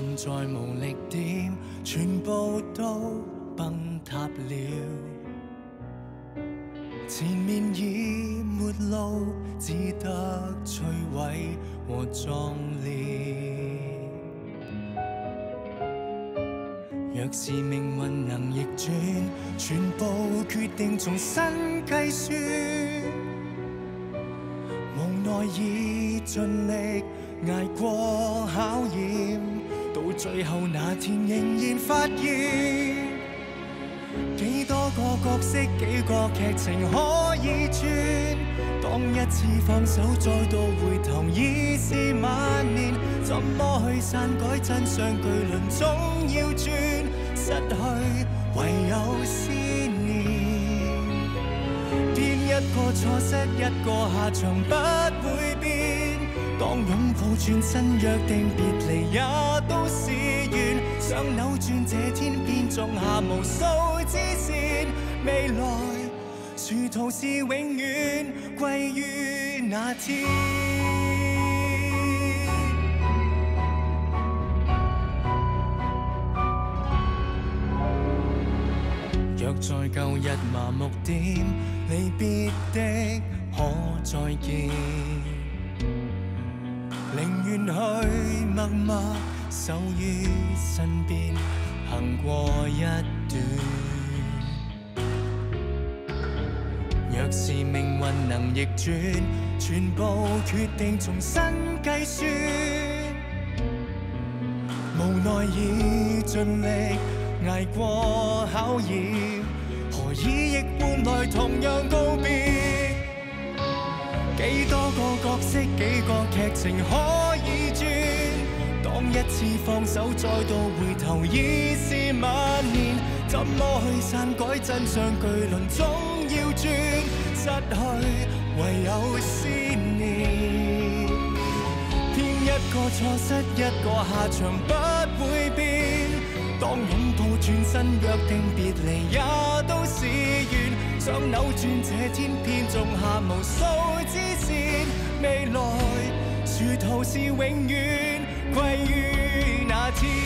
站在无力点，全部都崩塌了。前面已没路，只得摧毁和壮烈。若是命运能逆转，全部决定重新计算。无奈已尽力挨过考验，到最后那天仍然发现。几多个角色，几个剧情可以转。当一次放手，再度回头已是晚年。怎么去删改真相？巨轮总要转，失去唯有思念。边一个错失，一个下场不会当拥抱转身，约定别离也都是缘。想扭转这天，变种下无数支线。未来殊途是永远归于那天。若在旧日麻木点，离别的可再见。宁愿去默默守于身边，行过一段。若是命运能逆转，全部决定重新计算。无奈已尽力挨过考验，何以亦换来同样告别？几多个角色，几个剧情可以转？当一次放手，再度回头已是晚年。怎么去篡改真相？巨轮总要转，失去唯有思念。偏一个错失，一个下场不会变。当拥抱转身，约定别离也都是缘。想扭转这天，偏种下无数支线。未来殊途是永远归于那天。